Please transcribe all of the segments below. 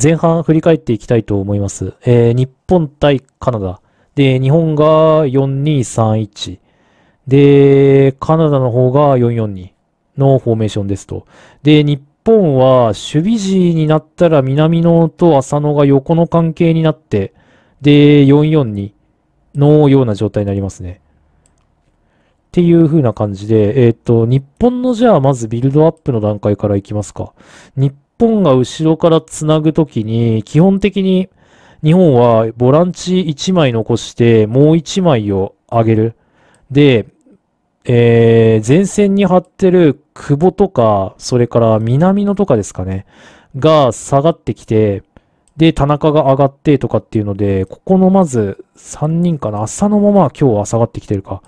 前半振り返っていきたいと思います。えー、日本対カナダ。で、日本が4231。で、カナダの方が442のフォーメーションですと。で、日本は守備時になったら南野と浅野が横の関係になって、で、442のような状態になりますね。っていう風な感じで、えっ、ー、と、日本のじゃあまずビルドアップの段階からいきますか。日本が後ろから繋ぐときに、基本的に日本はボランチ1枚残してもう1枚を上げる。で、えー、前線に張ってる久保とか、それから南野とかですかね、が下がってきて、で、田中が上がってとかっていうので、ここのまず3人かな。朝のまま今日は下がってきてるか。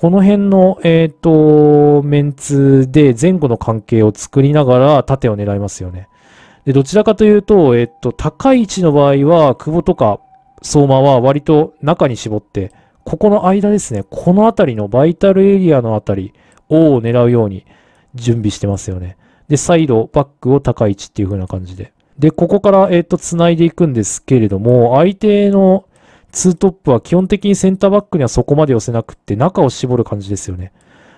この辺の、えっ、ー、と、メンツで前後の関係を作りながら縦を狙いますよね。で、どちらかというと、えっ、ー、と、高い位置の場合は、久保とか相馬は割と中に絞って、ここの間ですね、この辺りのバイタルエリアの辺りを狙うように準備してますよね。で、サイド、バックを高い位置っていう風な感じで。で、ここから、えっ、ー、と、繋いでいくんですけれども、相手のツートップは基本的にセンターバックにはそこまで寄せなくって、中を絞る感じですよね。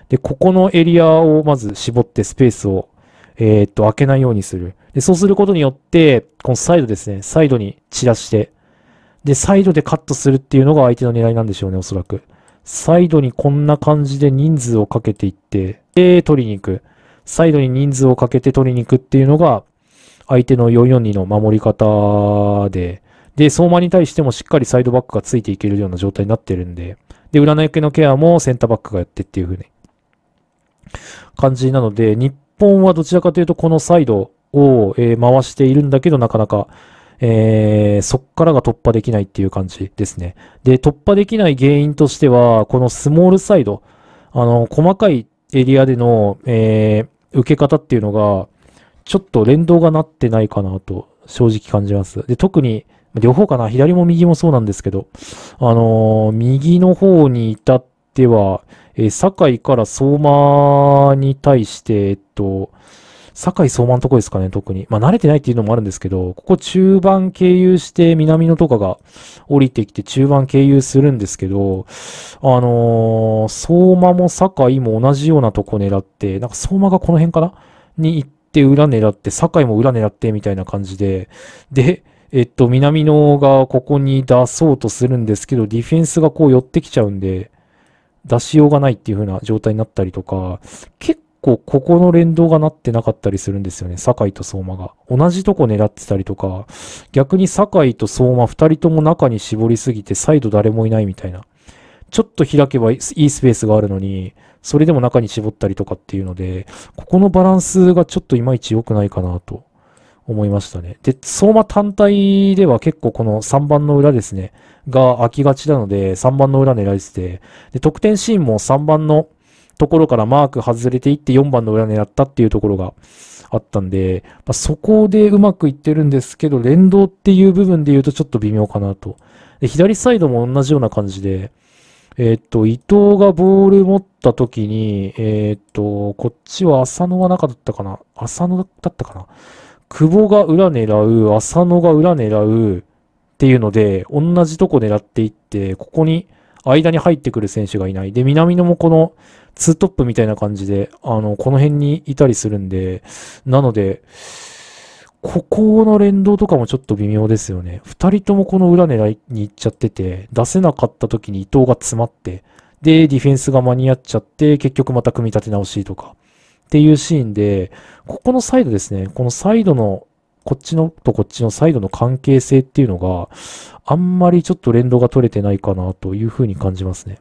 で、ここのエリアをまず絞ってスペースを、えっ、と、開けないようにする。で、そうすることによって、このサイドですね、サイドに散らして、で、サイドでカットするっていうのが相手の狙いなんでしょうね、おそらく。サイドにこんな感じで人数をかけていって、で、取りに行く。サイドに人数をかけて取りに行くっていうのが、相手の442の守り方で、で、相馬に対してもしっかりサイドバックがついていけるような状態になってるんで、で、裏のけのケアもセンターバックがやってっていう風に、感じなので、日本はどちらかというとこのサイドを、えー、回しているんだけど、なかなか、えー、そっからが突破できないっていう感じですね。で、突破できない原因としては、このスモールサイド、あの、細かいエリアでの、えー、受け方っていうのが、ちょっと連動がなってないかなと正直感じます。で、特に、両方かな左も右もそうなんですけど、あのー、右の方に至っては、えー、堺から相馬に対して、えっと、堺相馬のとこですかね、特に。まあ、慣れてないっていうのもあるんですけど、ここ中盤経由して南野とかが降りてきて中盤経由するんですけど、あのー、相馬も堺も同じようなとこ狙って、なんか相馬がこの辺かな？に行って、って裏狙って、堺も裏狙ってみたいな感じで、で、えっと、南野がここに出そうとするんですけど、ディフェンスがこう寄ってきちゃうんで、出しようがないっていう風な状態になったりとか、結構ここの連動がなってなかったりするんですよね。堺と相馬が。同じとこ狙ってたりとか、逆に堺と相馬二人とも中に絞りすぎてサイド誰もいないみたいな。ちょっと開けばいいスペースがあるのに、それでも中に絞ったりとかっていうので、ここのバランスがちょっといまいち良くないかなと思いましたね。で、相馬単体では結構この3番の裏ですね、が空きがちなので、3番の裏狙いてて、で、得点シーンも3番のところからマーク外れていって4番の裏狙ったっていうところがあったんで、まあ、そこでうまくいってるんですけど、連動っていう部分で言うとちょっと微妙かなと。で、左サイドも同じような感じで、えっ、と、伊藤がボール持った時に、えっ、と、こっちは浅野は中だったかな？浅野だったかな？久保が裏狙う、浅野が裏狙うっていうので、同じとこ狙っていって、ここに間に入ってくる選手がいない。で、南野もこのツートップみたいな感じで、あの、この辺にいたりするんで、なので、ここの連動とかもちょっと微妙ですよね。二人ともこの裏狙いに行っちゃってて、出せなかった時に伊藤が詰まって、で、ディフェンスが間に合っちゃって、結局また組み立て直しとか、っていうシーンで、ここのサイドですね、このサイドの、こっちのとこっちのサイドの関係性っていうのが、あんまりちょっと連動が取れてないかなというふうに感じますね。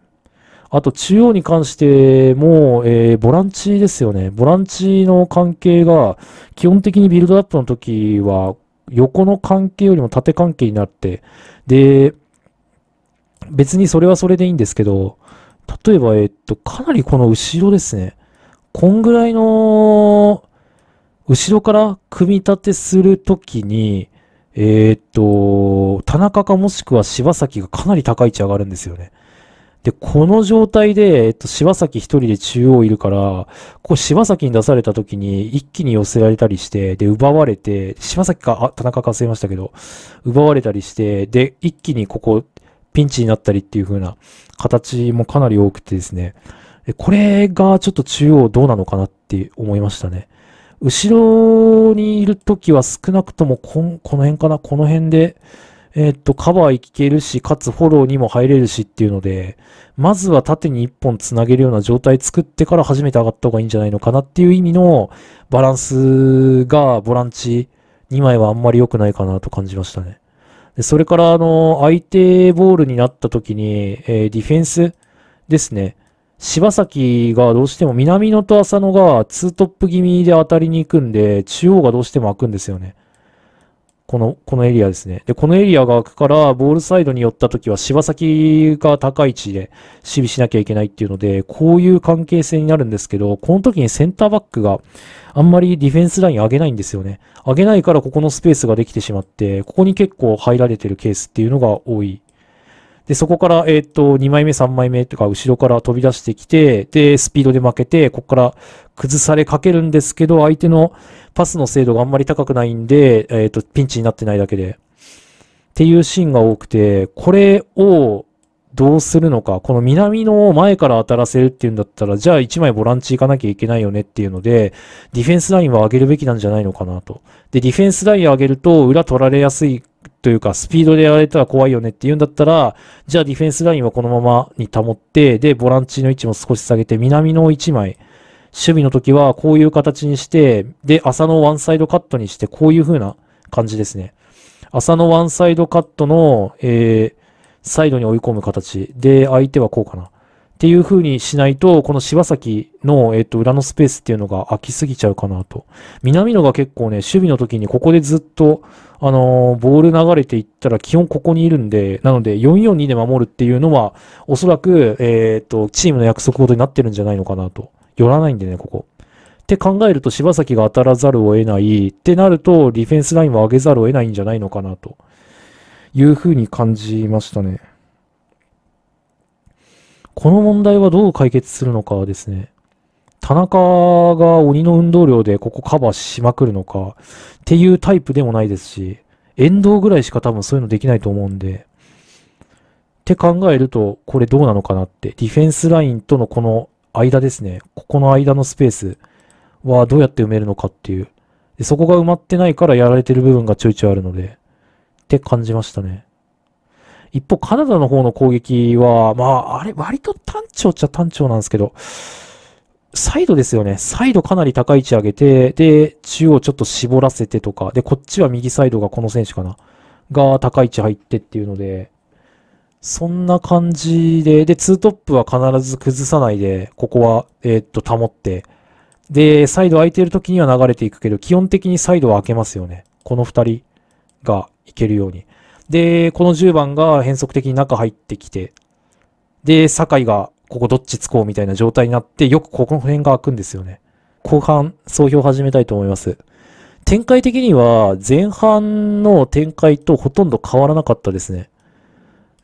あと中央に関しても、えー、ボランチですよね。ボランチの関係が、基本的にビルドアップの時は、横の関係よりも縦関係になって、で、別にそれはそれでいいんですけど、例えば、えっと、かなりこの後ろですね。こんぐらいの、後ろから組み立てするときに、えー、っと、田中かもしくは柴崎がかなり高い位置上がるんですよね。で、この状態で、えっと、柴崎一人で中央いるから、ここ柴崎に出された時に一気に寄せられたりして、で、奪われて、柴崎か、あ、田中か忘れましたけど、奪われたりして、で、一気にここ、ピンチになったりっていう風な形もかなり多くてですね。これがちょっと中央どうなのかなって思いましたね。後ろにいる時は少なくともこの辺かな、この辺で、えっと、カバーいけるし、かつフォローにも入れるしっていうので、まずは縦に一本つなげるような状態作ってから初めて上がった方がいいんじゃないのかなっていう意味のバランスがボランチ2枚はあんまり良くないかなと感じましたね。でそれからあの、相手ボールになった時に、えー、ディフェンスですね。柴崎がどうしても南野と浅野がツートップ気味で当たりに行くんで、中央がどうしても開くんですよね。この、このエリアですね。で、このエリアが開くから、ボールサイドに寄った時は芝先が高い位置で守備しなきゃいけないっていうので、こういう関係性になるんですけど、この時にセンターバックがあんまりディフェンスライン上げないんですよね。上げないからここのスペースができてしまって、ここに結構入られてるケースっていうのが多いで、そこから、えっ、ー、と、2枚目、3枚目とか、後ろから飛び出してきて、で、スピードで負けて、ここから崩されかけるんですけど、相手のパスの精度があんまり高くないんで、えっ、ー、と、ピンチになってないだけで。っていうシーンが多くて、これをどうするのか、この南の前から当たらせるっていうんだったら、じゃあ1枚ボランチ行かなきゃいけないよねっていうので、ディフェンスラインは上げるべきなんじゃないのかなと。で、ディフェンスライン上げると、裏取られやすいというか、スピードでやられたら怖いよねって言うんだったら、じゃあディフェンスラインはこのままに保って、で、ボランチの位置も少し下げて、南の1枚、守備の時はこういう形にして、で、朝のワンサイドカットにして、こういう風な感じですね。朝のワンサイドカットの、えー、サイドに追い込む形で、相手はこうかな。っていう風にしないと、この柴崎の、えっ、と、裏のスペースっていうのが空きすぎちゃうかなと。南野が結構ね、守備の時にここでずっと、あのー、ボール流れていったら基本ここにいるんで、なので442で守るっていうのは、おそらく、えっ、と、チームの約束事になってるんじゃないのかなと。寄らないんでね、ここ。って考えると柴崎が当たらざるを得ない。ってなると、ディフェンスラインは上げざるを得ないんじゃないのかなと。いうふうに感じましたね。この問題はどう解決するのかですね。田中が鬼の運動量でここカバーしまくるのかっていうタイプでもないですし、遠藤ぐらいしか多分そういうのできないと思うんで、って考えると、これどうなのかなって、ディフェンスラインとのこの間ですね、ここの間のスペースはどうやって埋めるのかっていう。でそこが埋まってないからやられてる部分がちょいちょいあるので、って感じましたね。一方、カナダの方の攻撃は、まあ、あれ、割と単調っちゃ単調なんですけど、サイドですよね。サイドかなり高い位置上げて、で、中央ちょっと絞らせてとか、で、こっちは右サイドがこの選手かな。が高い位置入ってっていうので、そんな感じで、で、ツートップは必ず崩さないで、ここは、えー、っと、保って、で、サイド空いてる時には流れていくけど、基本的にサイドは開けますよね。この二人がいけるように。で、この10番が変則的に中入ってきて、で、酒井がここどっちつこうみたいな状態になって、よくここの辺が開くんですよね。後半、総評始めたいと思います。展開的には、前半の展開とほとんど変わらなかったですね。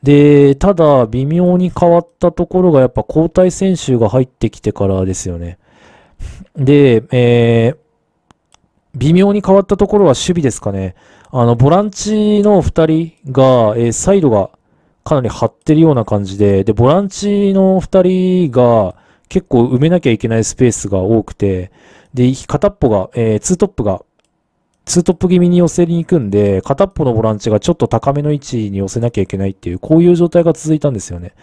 で、ただ、微妙に変わったところが、やっぱ交代選手が入ってきてからですよね。で、えー、微妙に変わったところは守備ですかね。あの、ボランチの2人が、えー、サイドがかなり張ってるような感じで、で、ボランチの2人が結構埋めなきゃいけないスペースが多くて、で、片っぽが、えー、ツートップが、ツートップ気味に寄せに行くんで、片っぽのボランチがちょっと高めの位置に寄せなきゃいけないっていう、こういう状態が続いたんですよね。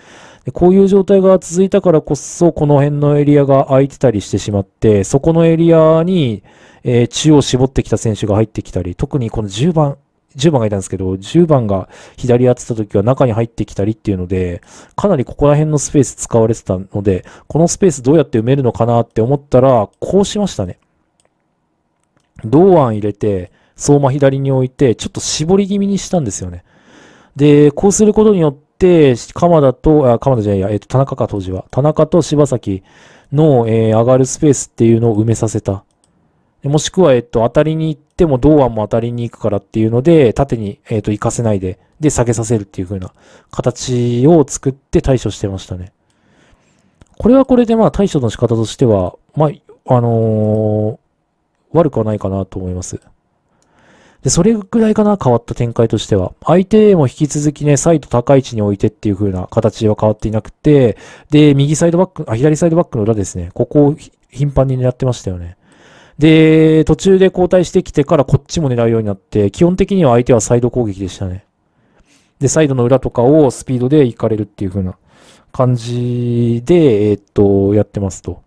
でこういう状態が続いたからこそ、この辺のエリアが空いてたりしてしまって、そこのエリアに、えー、中央絞ってきた選手が入ってきたり、特にこの10番、10番がいたんですけど、10番が左やってた時は中に入ってきたりっていうので、かなりここら辺のスペース使われてたので、このスペースどうやって埋めるのかなって思ったら、こうしましたね。堂安入れて、相馬左に置いて、ちょっと絞り気味にしたんですよね。で、こうすることによって、鎌田と、あ、鎌田じゃないや、えっ、と、田中か当時は。田中と柴崎の、えー、上がるスペースっていうのを埋めさせた。もしくは、えっと、当たりに行っても堂安も当たりに行くからっていうので、縦に、えっと、行かせないで、で、下げさせるっていう風な形を作って対処してましたね。これはこれでまあ対処の仕方としては、まあ、あの、悪くはないかなと思います。で、それぐらいかな、変わった展開としては。相手も引き続きね、サイド高い位置に置いてっていう風な形は変わっていなくて、で、右サイドバック、あ、左サイドバックの裏ですね。ここを頻繁に狙ってましたよね。で、途中で交代してきてからこっちも狙うようになって、基本的には相手はサイド攻撃でしたね。で、サイドの裏とかをスピードで行かれるっていう風な感じで、えー、っと、やってますと。